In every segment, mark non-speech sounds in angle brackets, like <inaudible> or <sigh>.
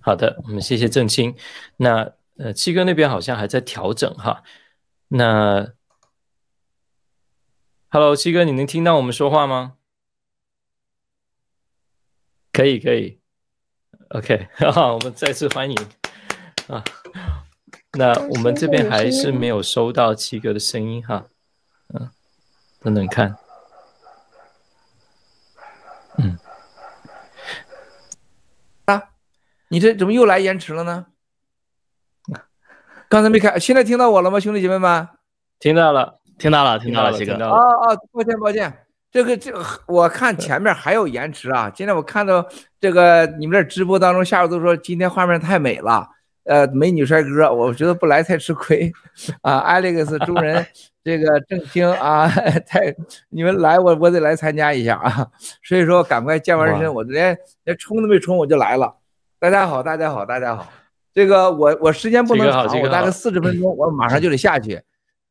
好的，我们谢谢郑清。那呃，七哥那边好像还在调整哈。那，Hello，七哥，你能听到我们说话吗？可以，可以。OK，<laughs> 好，我们再次欢迎啊。那我们这边还是没有收到七哥的声音哈。嗯，等等看。你这怎么又来延迟了呢？刚才没开，现在听到我了吗，兄弟姐妹们？听到了，听到了，听到了，七哥。啊啊，抱歉抱歉，这个这个，我看前面还有延迟啊。今天我看到这个你们这直播当中，下边都说今天画面太美了，呃，美女帅哥，我觉得不来太吃亏啊。Alex <laughs> 中人，这个正清啊，太你们来我我得来参加一下啊。所以说赶快健完身，我连连冲都没冲我就来了。大家好，大家好，大家好。这个我我时间不能长，我大概四十分钟，<clears throat> 我马上就得下去。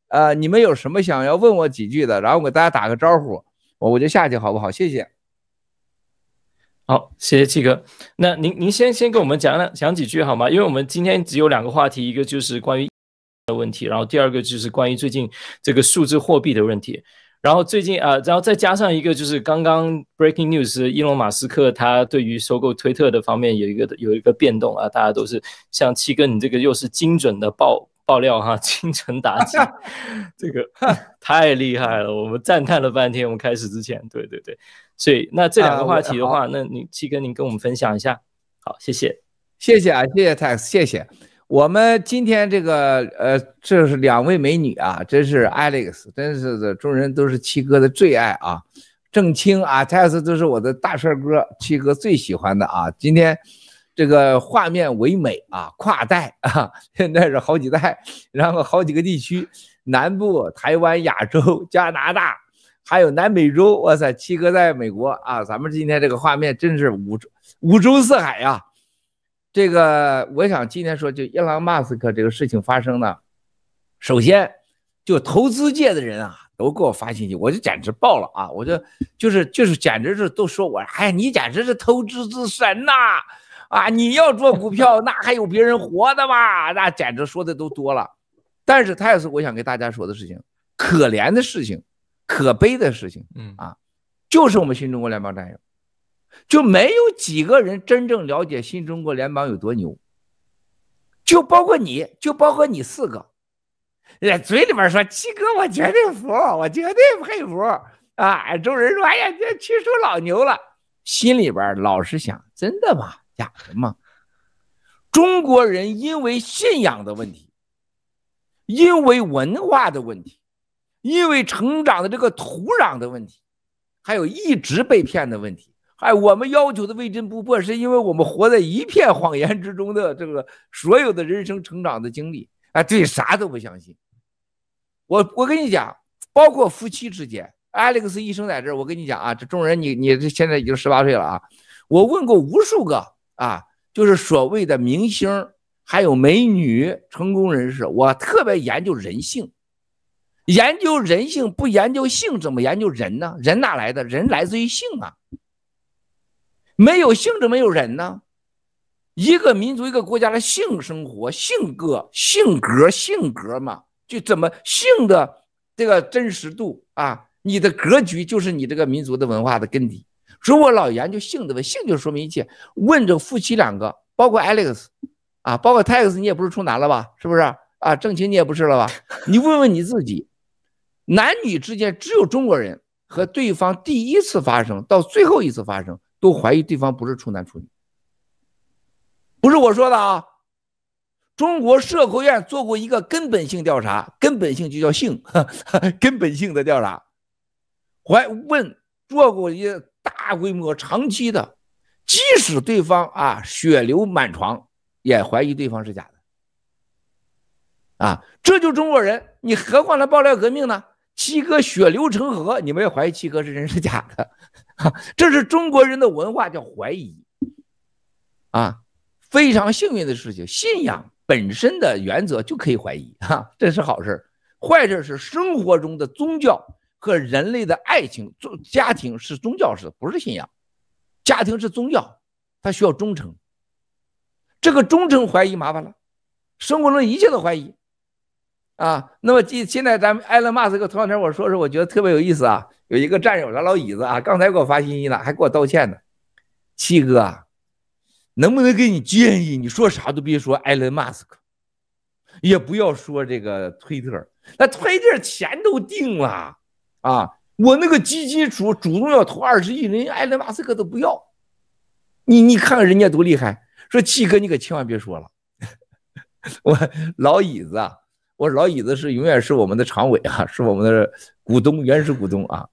呃，你们有什么想要问我几句的，然后我给大家打个招呼，我我就下去，好不好？谢谢。好，谢谢七哥。那您您先先跟我们讲讲讲几句好吗？因为我们今天只有两个话题，一个就是关于的问题，然后第二个就是关于最近这个数字货币的问题。然后最近啊，然后再加上一个就是刚刚 breaking news，伊隆马斯克他对于收购推特的方面有一个有一个变动啊，大家都是像七哥，你这个又是精准的爆爆料哈，<laughs> 精准打击，<laughs> 这个 <laughs> 太厉害了，我们赞叹了半天。我们开始之前，对对对，所以那这两个话题的话，那你七哥您跟我们分享一下，好，谢谢，谢谢啊，谢谢 Tax，谢谢。我们今天这个呃，这是两位美女啊，真是 Alex，真是的，众人都是七哥的最爱啊。郑清啊，Tess 都是我的大帅哥，七哥最喜欢的啊。今天这个画面唯美啊，跨代啊，现在是好几代，然后好几个地区，南部、台湾、亚洲、加拿大，还有南美洲。哇塞，七哥在美国啊，咱们今天这个画面真是五五洲四海呀。这个，我想今天说，就伊朗马斯克这个事情发生呢，首先就投资界的人啊，都给我发信息，我就简直爆了啊！我就就是就是简直是都说我，哎，你简直是投资之神呐！啊，你要做股票，那还有别人活的吗？那简直说的都多了。但是他也是我想给大家说的事情，可怜的事情，可悲的事情，嗯啊，就是我们新中国联邦战友。就没有几个人真正了解新中国联邦有多牛，就包括你，就包括你四个，在嘴里边说七哥，我绝对服，我绝对佩服啊！众人说，哎呀，这七叔老牛了，心里边老是想，真的吗？假的吗？中国人因为信仰的问题，因为文化的问题，因为成长的这个土壤的问题，还有一直被骗的问题。哎，我们要求的未真不破，是因为我们活在一片谎言之中的这个所有的人生成长的经历，哎，对啥都不相信。我我跟你讲，包括夫妻之间，Alex 医生在这儿，我跟你讲啊，这众人，你你这现在已经十八岁了啊，我问过无数个啊，就是所谓的明星，还有美女、成功人士，我特别研究人性，研究人性不研究性，怎么研究人呢？人哪来的？人来自于性啊。没有性就没有人呢。一个民族、一个国家的性生活、性格、性格、性格嘛，就怎么性的这个真实度啊，你的格局就是你这个民族的文化的根底。所以我老研究性的问性就说明一切。问这夫妻两个，包括 Alex 啊，包括 Tex，你也不是处男了吧？是不是啊？郑清你也不是了吧？你问问你自己，男女之间只有中国人和对方第一次发生到最后一次发生。都怀疑对方不是处男处女，不是我说的啊。中国社科院做过一个根本性调查，根本性就叫性，<laughs> 根本性的调查，怀问做过一个大规模长期的，即使对方啊血流满床，也怀疑对方是假的。啊，这就中国人，你何况他爆料革命呢？七哥血流成河，你们也怀疑七哥是真是假的？<laughs> 这是中国人的文化，叫怀疑啊。非常幸运的事情，信仰本身的原则就可以怀疑 <laughs> 哈，这是好事坏事是生活中的宗教和人类的爱情，宗家庭是宗教式的，不是信仰。家庭是宗教，它需要忠诚。这个忠诚怀疑麻烦了，生活中一切都怀疑啊。那么今现在咱们埃隆马斯克头两天我说说，我觉得特别有意思啊。有一个战友，他老椅子啊，刚才给我发信息了，还给我道歉呢。七哥，能不能给你建议？你说啥都别说埃隆马斯克，也不要说这个推特。那推特钱都定了啊，我那个基金主主动要投二十亿，人家埃隆马斯克都不要。你你看看人家多厉害。说七哥，你可千万别说了，<laughs> 我老椅子啊，我说老椅子是永远是我们的常委啊，是我们的股东，原始股东啊。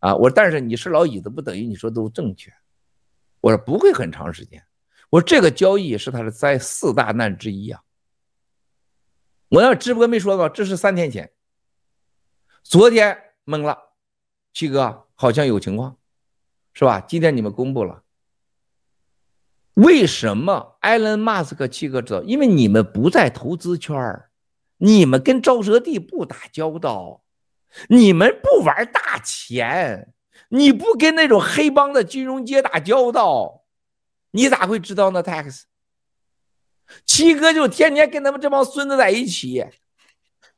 啊，我但是你是老椅子，不等于你说都正确。我说不会很长时间。我说这个交易是他的灾四大难之一啊。我要直播没说吧？这是三天前，昨天懵了，七哥好像有情况，是吧？今天你们公布了，为什么埃隆·马斯克七哥知道？因为你们不在投资圈儿你们跟沼泽地不打交道。你们不玩大钱，你不跟那种黑帮的金融街打交道，你咋会知道呢？Tax，七哥就天天跟他们这帮孙子在一起，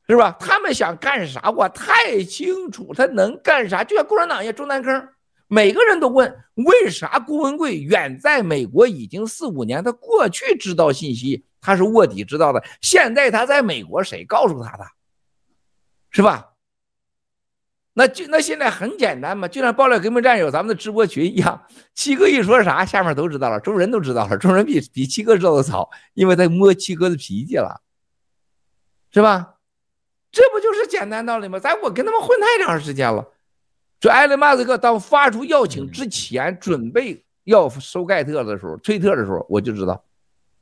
是吧？他们想干啥，我太清楚，他能干啥？就像共产党一样中南坑，每个人都问为啥郭文贵远在美国已经四五年，他过去知道信息，他是卧底知道的，现在他在美国，谁告诉他的？是吧？那就那现在很简单嘛，就像爆料革命战友咱们的直播群一样，七哥一说啥，下面都知道了，众人都知道了，众人比比七哥知道的早，因为他摸七哥的脾气了，是吧？这不就是简单道理吗？咱我跟他们混太长时间了，这埃隆·马斯克当发出邀请之前，准备要收盖特的时候，推特的时候，我就知道，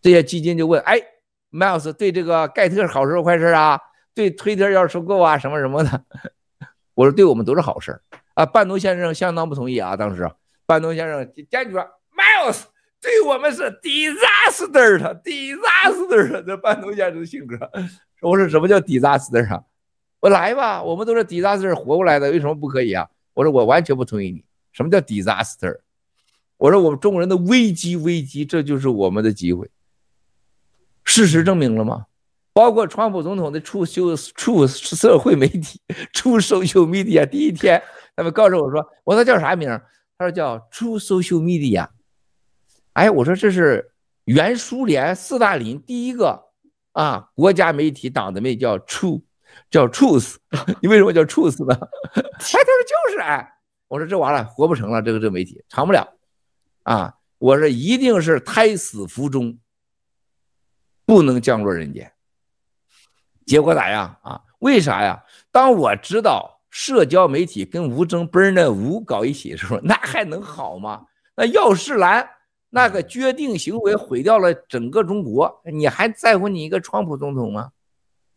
这些基金就问，哎，，Miles 对这个盖特好事坏事啊？对推特要收购啊，什么什么的。<laughs> 我说对我们都是好事啊！半农先生相当不同意啊！当时半农先生坚决：“Miles 对我们是 disaster，disaster。”这半农先生的性格，我说什么叫 disaster 啊？我来吧，我们都是 disaster 活过来的，为什么不可以啊？我说我完全不同意你。什么叫 disaster？我说我们中国人的危机，危机，这就是我们的机会。事实证明了吗？包括川普总统的出修出社会媒体出 social media 第一天，他们告诉我说：“我说叫啥名？”他说叫出 social media。哎，我说这是原苏联斯大林第一个啊国家媒体党的媒叫 True，叫 Truth。你为什么叫 Truth 呢？哎，<laughs> 他说就是哎。我说这完了活不成了，这个这个媒体长不了啊。我说一定是胎死腹中，不能降落人间。结果咋样啊？为啥呀？当我知道社交媒体跟吴征、b e r n 吴搞一起的时候，那还能好吗？那要是兰那个决定行为毁掉了整个中国，你还在乎你一个川普总统吗？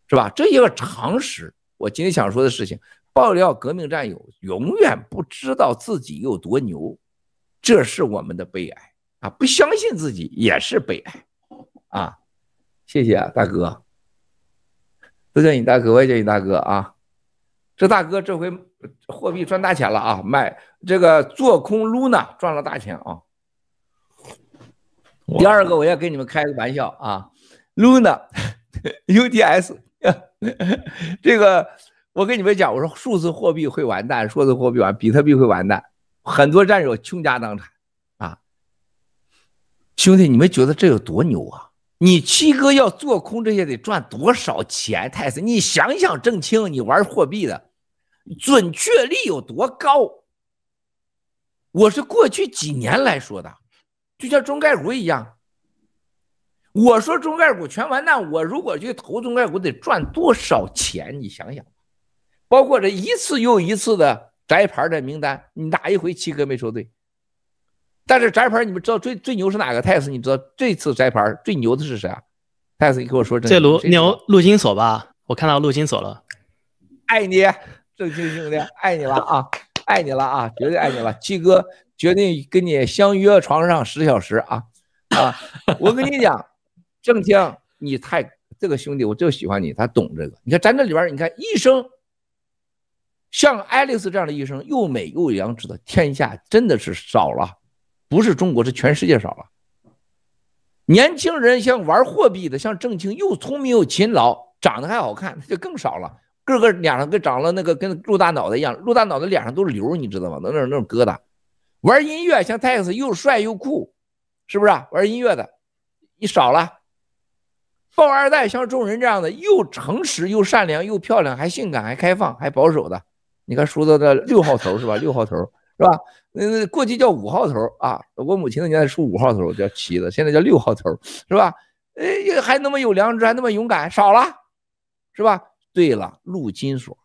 是吧？这一个常识。我今天想说的事情，爆料革命战友永远不知道自己有多牛，这是我们的悲哀啊！不相信自己也是悲哀啊！谢谢啊，大哥。都叫你大哥，我也叫你大哥啊！这大哥这回货币赚大钱了啊！买这个做空 Luna 赚了大钱啊！第二个我要跟你们开个玩笑啊，Luna <laughs> UDS <laughs> 这个我跟你们讲，我说数字货币会完蛋，数字货币完，比特币会完蛋，很多战友倾家荡产啊！兄弟，你们觉得这有多牛啊？你七哥要做空这些得赚多少钱？泰森，你想想，郑清，你玩货币的准确率有多高？我是过去几年来说的，就像中概股一样。我说中概股全完蛋，我如果去投中概股得赚多少钱？你想想，包括这一次又一次的摘牌的名单，你哪一回七哥没说对？但是摘牌，你们知道最最牛是哪个？泰斯，你知道这次摘牌最牛的是谁啊？泰斯，你给我说，这卢牛陆金所吧？我看到陆金所了，爱你，正清兄弟，爱你了啊，爱你了啊，绝对爱你了。七哥决定跟你相约床上十小时啊啊！我跟你讲，正清，你太这个兄弟，我就喜欢你，他懂这个。你看咱这里边，你看医生，像爱丽丝这样的医生，又美又良知的，天下真的是少了。不是中国，是全世界少了。年轻人像玩货币的，像郑清又聪明又勤劳，长得还好看，那就更少了。个个脸上跟长了那个跟鹿大脑袋一样，鹿大脑袋脸上都是瘤，你知道吗？那那那种疙瘩。玩音乐像泰克斯又帅又酷，是不是啊？玩音乐的，你少了。富二代像众人这样的，又诚实又善良又漂亮，还性感还开放还保守的，你看说到这六号头是吧？六号头是吧？那那过去叫五号头啊，我母亲那年代说五号头叫旗子，现在叫六号头是吧？哎，还那么有良知，还那么勇敢，少了是吧？对了，陆金所，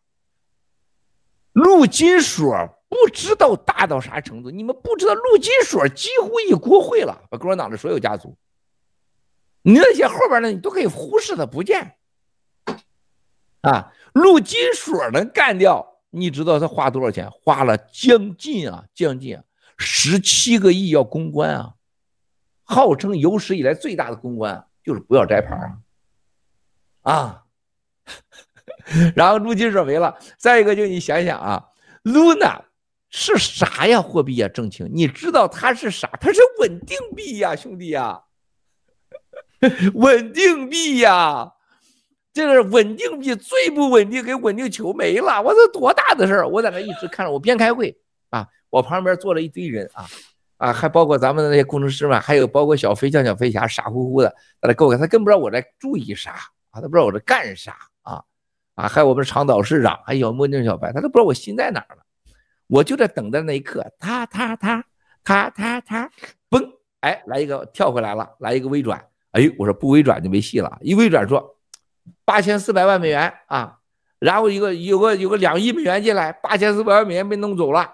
陆金所不知道大到啥程度，你们不知道陆金所几乎一国会了，把共产党的所有家族。你那些后边的你都可以忽视的不见，啊，陆金所能干掉，你知道他花多少钱？花了将近啊，将近十七个亿要公关啊，号称有史以来最大的公关，就是不要摘牌啊，啊，<laughs> 然后陆金所没了。再一个就你想想啊，Luna 是啥呀？货币呀，正清，你知道它是啥？它是稳定币呀，兄弟呀。<laughs> 稳定币呀，这个稳定币最不稳定，给稳定球没了。我这多大的事儿！我在那一直看着，我边开会啊，我旁边坐了一堆人啊啊，还包括咱们的那些工程师们，还有包括小飞象、小飞侠，傻乎乎的在那给我看，他根本不知道我在注意啥啊，他不知道我在干啥啊啊，还有我们长岛市长，还有墨镜小白，他都不知道我心在哪儿了。我就在等待那一刻，他他他他他他，嘣，哎，来一个跳回来了，来一个微转。哎，我说不微转就没戏了。一微转说八千四百万美元啊，然后一个有个有个两亿美元进来，八千四百万美元被弄走了。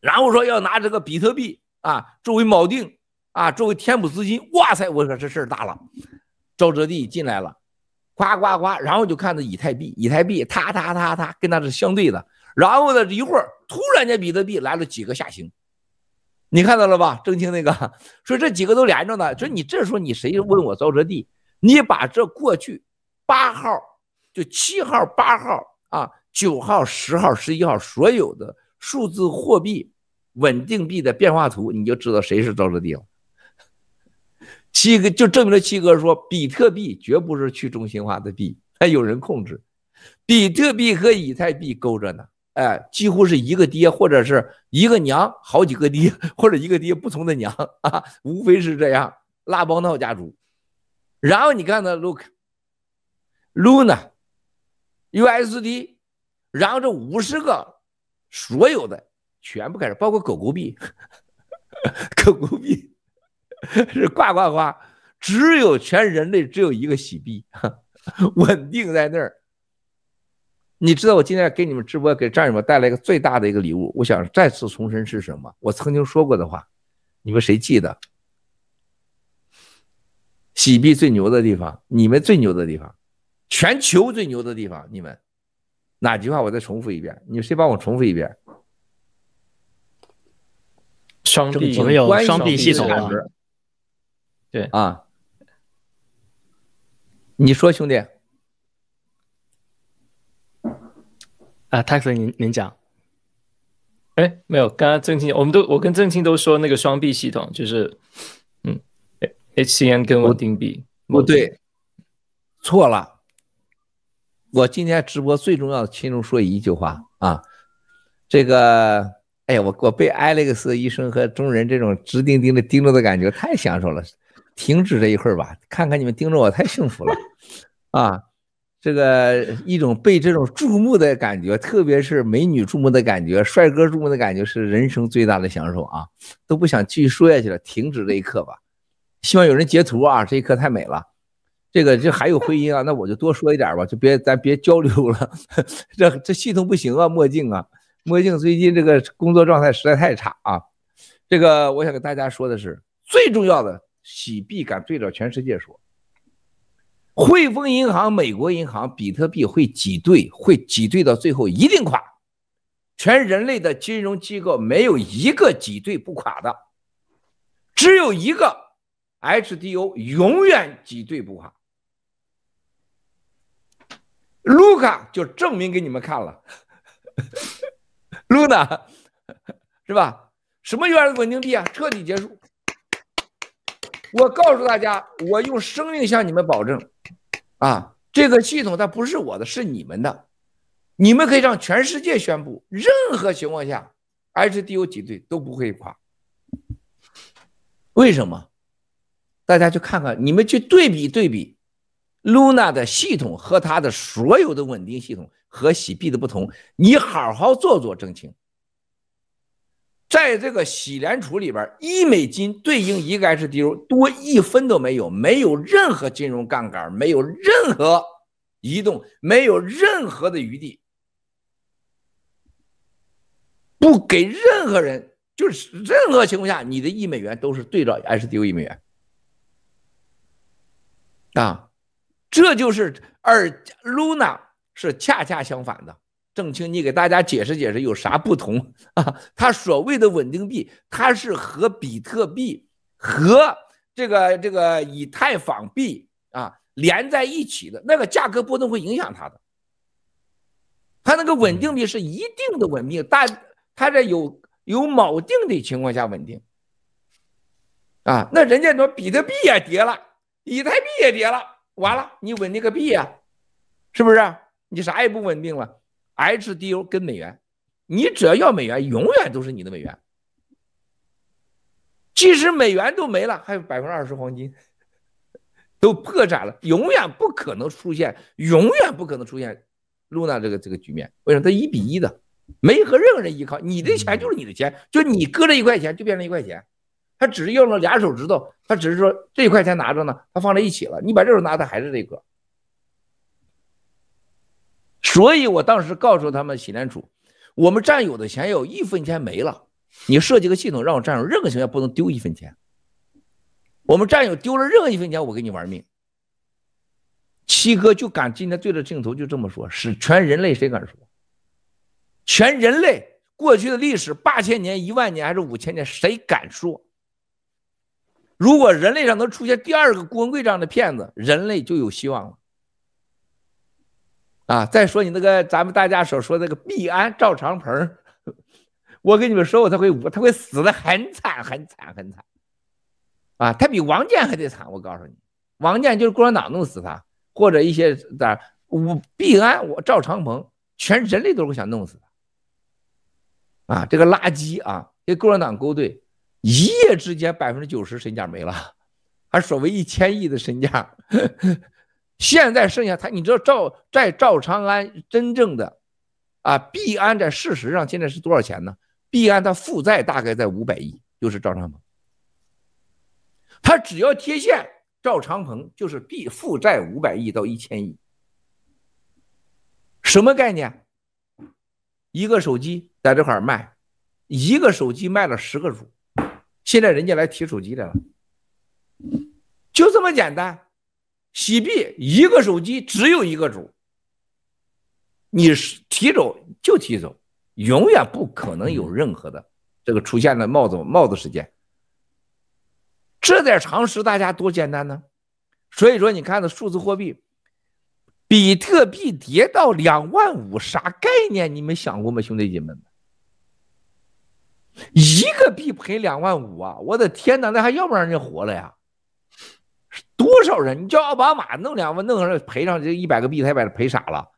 然后说要拿这个比特币啊作为锚定啊，作为填补资金。哇塞，我说这事儿大了。赵泽地进来了，夸夸夸，然后就看着以太币，以太币他他他他跟他是相对的。然后呢，一会儿突然间比特币来了几个下行。你看到了吧？正清那个说这几个都连着呢。说你这时候你谁问我沼泽地？你把这过去八号就七号八号啊九号十号十一号所有的数字货币稳定币的变化图，你就知道谁是沼泽地了。七哥就证明了七哥说，比特币绝不是去中心化的币，它有人控制。比特币和以太币勾着呢。哎，几乎是一个爹，或者是一个娘，好几个爹，或者一个爹不同的娘啊，无非是这样。拉帮闹家族，然后你看呢 Luna USD，然后这五十个所有的全部开始，包括狗狗币，<laughs> 狗狗币是呱呱呱，只有全人类只有一个洗币，稳定在那儿。你知道我今天给你们直播，给战友们带来一个最大的一个礼物。我想再次重申是什么？我曾经说过的话，你们谁记得？洗币最牛的地方，你们最牛的地方，全球最牛的地方，你们哪句话？我再重复一遍，你谁帮我重复一遍？双臂，我们有双臂系统啊。对啊，你说兄弟。啊，Tax，您您讲，哎，没有，刚刚郑清，我们都我跟郑清都说那个双臂系统就是，嗯，HCN 跟稳定币，不对，错了。我今天直播最重要的，其中说一句话啊，这个，哎呀，我我被 Alex 医生和众人这种直盯盯的盯着的感觉太享受了，停止这一会儿吧，看看你们盯着我太幸福了，啊。这个一种被这种注目的感觉，特别是美女注目的感觉，帅哥注目的感觉，是人生最大的享受啊！都不想继续说下去了，停止这一刻吧。希望有人截图啊，这一刻太美了。这个这还有回音啊，那我就多说一点吧，就别咱别交流了。<laughs> 这这系统不行啊，墨镜啊，墨镜最近这个工作状态实在太差啊。这个我想跟大家说的是，最重要的洗币敢对着全世界说。汇丰银行、美国银行、比特币会挤兑，会挤兑到最后一定垮。全人类的金融机构没有一个挤兑不垮的，只有一个 HDO 永远挤兑不垮。卢卡就证明给你们看了，<laughs> 露娜是吧？什么原来的稳定币啊？彻底结束。我告诉大家，我用生命向你们保证，啊，这个系统它不是我的，是你们的，你们可以让全世界宣布，任何情况下，HDO 几队都不会垮。为什么？大家去看看，你们去对比对比，Luna 的系统和它的所有的稳定系统和洗币的不同，你好好做做证清。在这个洗联储里边，一美金对应一个 HDO 多一分都没有，没有任何金融杠杆，没有任何移动，没有任何的余地，不给任何人。就是任何情况下，你的一美元都是对照 HDO 一美元啊，这就是而 Luna 是恰恰相反的。郑清，你给大家解释解释有啥不同 <laughs> 啊？它所谓的稳定币，它是和比特币和这个这个以太坊币啊连在一起的，那个价格波动会影响它的。它那个稳定币是一定的稳定，但它这有。有锚定的情况下稳定，啊，那人家说比特币也跌了，以太币也跌了，完了，你稳定个屁呀，是不是？你啥也不稳定了。HDO 跟美元，你只要要美元，永远都是你的美元。即使美元都没了，还有百分之二十黄金，都破产了，永远不可能出现，永远不可能出现 Luna 这个这个局面。为什么？它一比一的。没和任何人依靠，你的钱就是你的钱，就你搁这一块钱就变成一块钱，他只是用了俩手指头，他只是说这一块钱拿着呢，他放在一起了，你把这手拿，他还是这个。所以我当时告诉他们，洗联储，我们占有的钱有一分钱没了，你设计个系统让我占有，任何情况下不能丢一分钱。我们占有丢了任何一分钱，我跟你玩命。七哥就敢今天对着镜头就这么说，是全人类谁敢说？全人类过去的历史八千年、一万年还是五千年，谁敢说？如果人类上能出现第二个郭文贵这样的骗子，人类就有希望了。啊！再说你那个咱们大家所说那个毕安赵长鹏，<laughs> 我跟你们说过，他会他会死的很惨很惨很惨。啊，他比王建还得惨，我告诉你，王建就是共产党弄死他，或者一些咋？我毕安我赵长鹏，全人类都会想弄死他。啊，这个垃圾啊，跟共产党勾兑，一夜之间百分之九十身价没了，还所谓一千亿的身价，<laughs> 现在剩下他，你知道赵在赵长安真正的啊，币安在事实上现在是多少钱呢？币安它负债大概在五百亿，就是赵长鹏，他只要贴现，赵长鹏就是币负债五百亿到一千亿，什么概念？一个手机在这块卖，一个手机卖了十个主，现在人家来提手机来了，就这么简单。洗币一个手机只有一个主，你是提走就提走，永远不可能有任何的这个出现的帽子帽子事件。这点常识大家多简单呢？所以说你看的数字货币。比特币跌到两万五，啥概念？你们想过吗，兄弟姐妹们？一个币赔两万五啊！我的天哪，那还要不让人家活了呀？多少人？你叫奥巴马弄两万，弄上赔上这一百个币，他把他赔傻了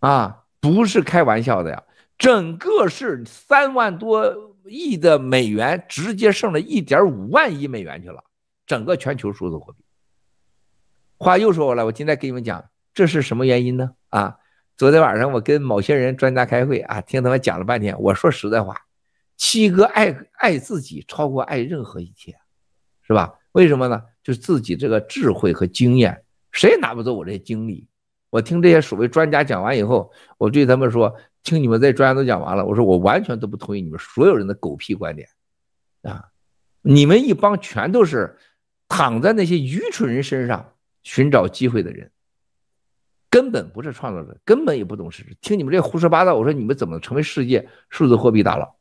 啊！不是开玩笑的呀！整个是三万多亿的美元，直接剩了一点五万亿美元去了，整个全球数字货币。话又说回来，我今天给你们讲，这是什么原因呢？啊，昨天晚上我跟某些人专家开会啊，听他们讲了半天。我说实在话，七哥爱爱自己超过爱任何一切，是吧？为什么呢？就是自己这个智慧和经验，谁也拿不走我这些经历。我听这些所谓专家讲完以后，我对他们说：听你们这专家都讲完了，我说我完全都不同意你们所有人的狗屁观点啊！你们一帮全都是躺在那些愚蠢人身上。寻找机会的人，根本不是创造者，根本也不懂事实。听你们这胡说八道，我说你们怎么成为世界数字货币大佬？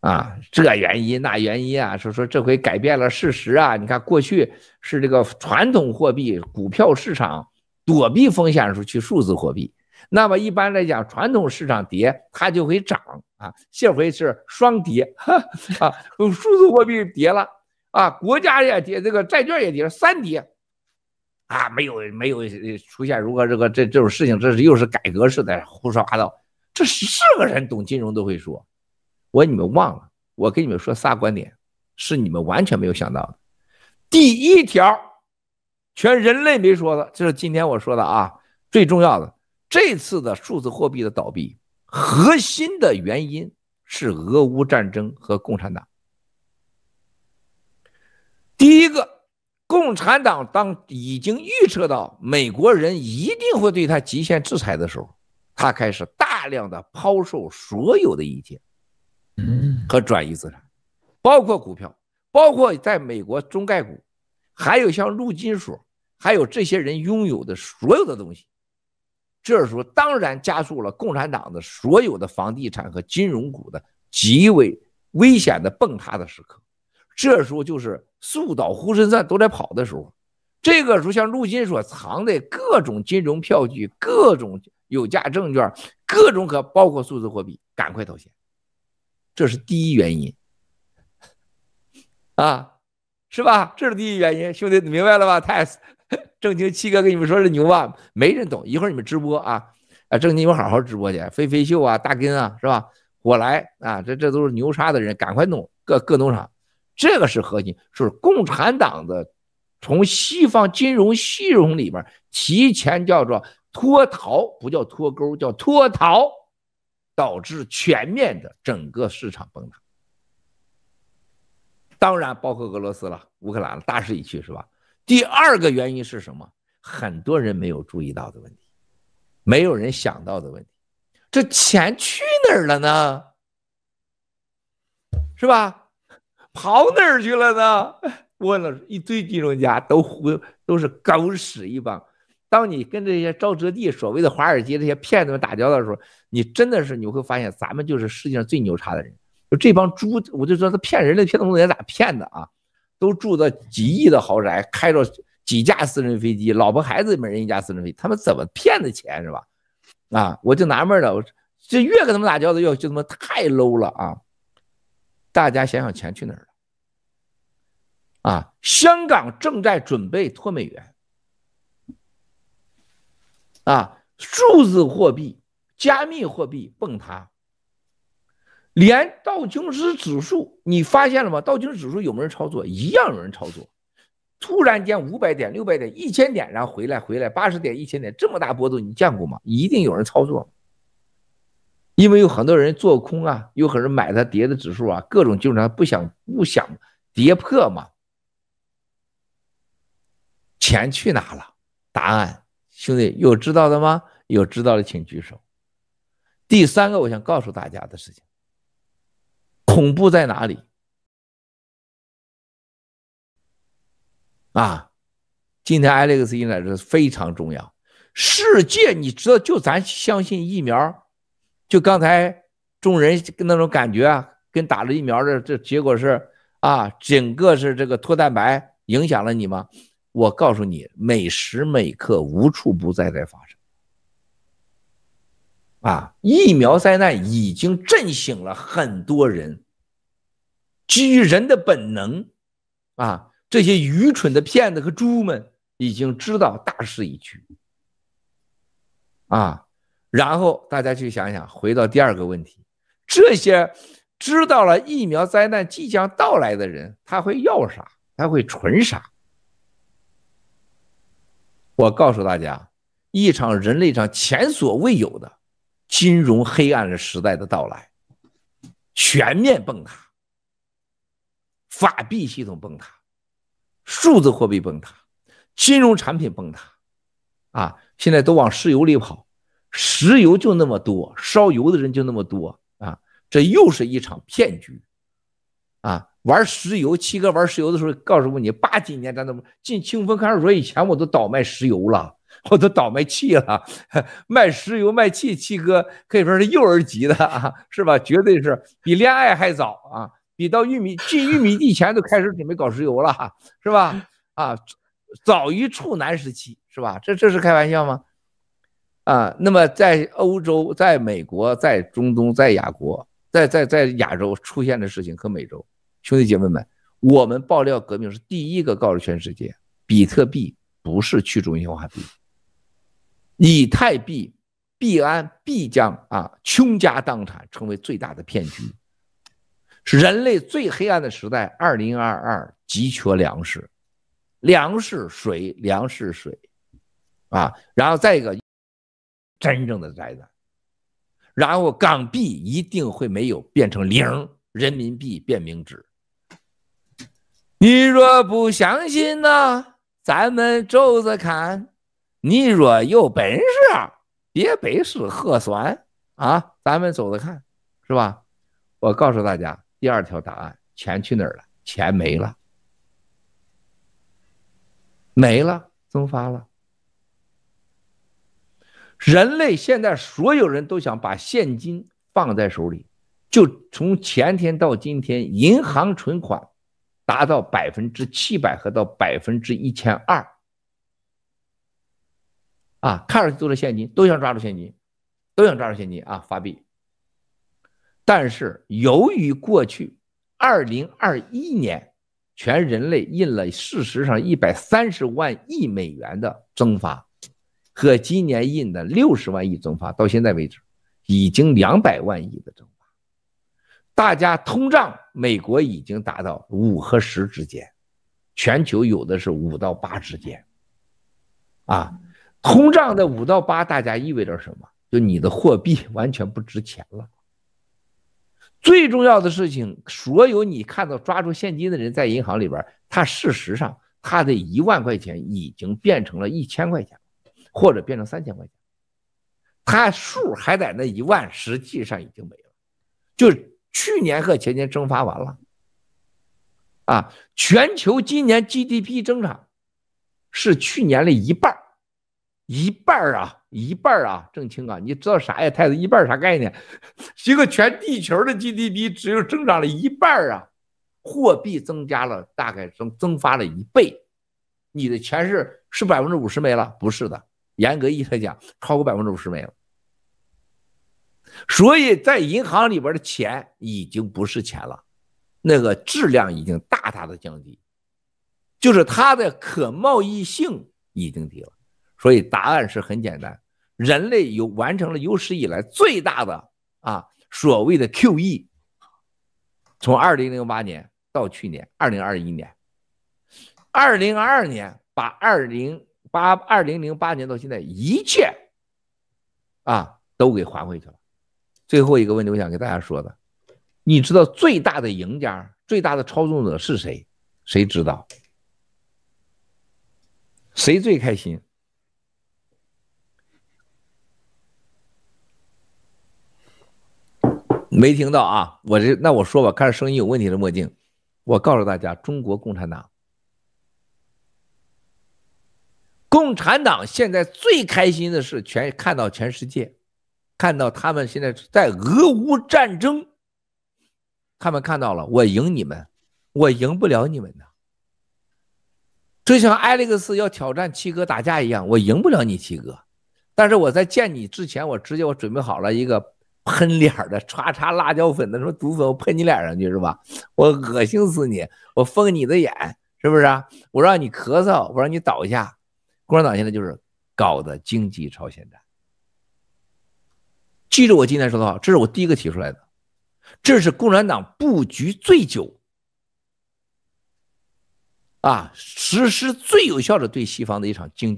啊，这原因那原因啊，说说这回改变了事实啊！你看过去是这个传统货币股票市场躲避风险的时候去数字货币，那么一般来讲，传统市场跌它就会涨啊，这回是双跌 <laughs> 啊，数字货币跌了啊，国家也跌，这个债券也跌了，三跌啊，没有没有出现如何这个这这种事情，这是又是改革式的胡说八道，这是个人懂金融都会说。我你们忘了，我跟你们说仨观点，是你们完全没有想到的。第一条，全人类没说的，这是今天我说的啊，最重要的。这次的数字货币的倒闭，核心的原因是俄乌战争和共产党。第一个，共产党当已经预测到美国人一定会对他极限制裁的时候，他开始大量的抛售所有的一切，嗯，和转移资产，包括股票，包括在美国中概股，还有像陆金所，还有这些人拥有的所有的东西。这时候当然加速了共产党的所有的房地产和金融股的极为危险的崩塌的时刻。这时候就是树倒猢狲散都在跑的时候。这个时候，像陆金所藏的各种金融票据、各种有价证券、各种可包括数字货币，赶快套现。这是第一原因啊，是吧？这是第一原因，兄弟，你明白了吧？太。正经七哥跟你们说是牛吧？没人懂。一会儿你们直播啊啊！正经你们好好直播去。飞飞秀啊，大根啊，是吧？我来啊！这这都是牛叉的人，赶快弄各各农场。这个是核心，是共产党的从西方金融系统里边提前叫做脱逃，不叫脱钩，叫脱逃，导致全面的整个市场崩塌。当然包括俄罗斯了，乌克兰了，大势已去，是吧？第二个原因是什么？很多人没有注意到的问题，没有人想到的问题，这钱去哪儿了呢？是吧？跑哪儿去了呢？问了一堆金融家，都胡都是狗屎一帮。当你跟这些沼泽地、所谓的华尔街这些骗子们打交道的时候，你真的是你会发现，咱们就是世界上最牛叉的人。就这帮猪，我就说他骗人的骗东西咋骗的啊？都住的几亿的豪宅，开着几架私人飞机，老婆孩子每人一架私人飞机，他们怎么骗的钱是吧？啊，我就纳闷了，我这越跟他们打交道，越就他妈太 low 了啊！大家想想钱去哪儿？啊，香港正在准备脱美元，啊，数字货币、加密货币崩塌。连道琼斯指数，你发现了吗？道琼斯指数有没有人操作？一样有人操作。突然间五百点、六百点、一千点，然后回来回来八十点、一千点，这么大波动你见过吗？一定有人操作，因为有很多人做空啊，有很多人买它跌的指数啊，各种经常不想不想跌破嘛。钱去哪了？答案，兄弟有知道的吗？有知道的请举手。第三个，我想告诉大家的事情。恐怖在哪里？啊，今天 Alex 进来这非常重要。世界，你知道，就咱相信疫苗，就刚才众人跟那种感觉啊，跟打了疫苗的这结果是啊，整个是这个脱蛋白影响了你吗？我告诉你，每时每刻无处不在在发生。啊，疫苗灾难已经震醒了很多人。基于人的本能，啊，这些愚蠢的骗子和猪们已经知道大势已去，啊，然后大家去想想，回到第二个问题，这些知道了疫苗灾难即将到来的人，他会要啥？他会存啥？我告诉大家，一场人类上前所未有的金融黑暗的时代的到来，全面崩塌。法币系统崩塌，数字货币崩塌，金融产品崩塌，啊，现在都往石油里跑，石油就那么多，烧油的人就那么多啊，这又是一场骗局，啊，玩石油，七哥玩石油的时候告诉过你，八几年咱都进清风看守所以前我都倒卖石油了，<laughs> 我都倒卖气了，<laughs> 卖石油卖气，七哥可以说是幼儿级的啊，<laughs> 是吧？绝对是比恋爱还早啊。比到玉米进玉米地前都开始准备搞石油了，是吧？啊，早于处男时期，是吧？这这是开玩笑吗？啊，那么在欧洲、在美国、在中东、在亚国、在在在亚洲出现的事情和美洲，兄弟姐妹们，我们爆料革命是第一个告诉全世界，比特币不是去中心化币，以太币、币安必将啊倾家荡产，成为最大的骗局，是人类最黑暗的时代。二零二二急缺粮食，粮食水，粮食水，啊，然后再一个。真正的灾难，然后港币一定会没有变成零，人民币变名纸。你若不相信呢，咱们走着看；你若有本事，别背诗核酸啊，咱们走着看，是吧？我告诉大家，第二条答案：钱去哪儿了？钱没了，没了，蒸发了。人类现在所有人都想把现金放在手里，就从前天到今天，银行存款达到百分之七百和到百分之一千二，啊，看上去都是现金，都想抓住现金，都想抓住现金啊，发币。但是由于过去二零二一年全人类印了事实上一百三十万亿美元的增发。和今年印的六十万亿增发，到现在为止，已经两百万亿的增发。大家通胀，美国已经达到五和十之间，全球有的是五到八之间。啊，通胀的五到八，大家意味着什么？就你的货币完全不值钱了。最重要的事情，所有你看到抓住现金的人在银行里边，他事实上他的一万块钱已经变成了一千块钱。或者变成三千块钱，他数还在那一万，实际上已经没了。就去年和前年蒸发完了，啊，全球今年 GDP 增长是去年的一半一半啊，一半啊，郑清啊，你知道啥呀？太子一半啥概念？<laughs> 一个全地球的 GDP 只有增长了一半啊，货币增加了大概增增发了一倍，你的钱是是百分之五十没了？不是的。严格意义来讲，超过百分之五十没了，所以在银行里边的钱已经不是钱了，那个质量已经大大的降低，就是它的可贸易性已经低了。所以答案是很简单：人类有完成了有史以来最大的啊所谓的 QE，从二零零八年到去年二零二一年，二零二二年把二零。八二零零八年到现在，一切啊都给还回去了。最后一个问题，我想给大家说的，你知道最大的赢家、最大的操纵者是谁？谁知道？谁最开心？没听到啊？我这那我说吧，看声音有问题的墨镜，我告诉大家，中国共产党。共产党现在最开心的是全看到全世界，看到他们现在在俄乌战争，他们看到了我赢你们，我赢不了你们的，就像艾利克斯要挑战七哥打架一样，我赢不了你七哥，但是我在见你之前，我直接我准备好了一个喷脸的，唰唰辣椒粉的什么毒粉，我喷你脸上去是吧？我恶心死你，我封你的眼，是不是啊？我让你咳嗽，我让你倒下。共产党现在就是搞的经济超限战。记住我今天说的话，这是我第一个提出来的，这是共产党布局最久，啊，实施最有效的对西方的一场经济。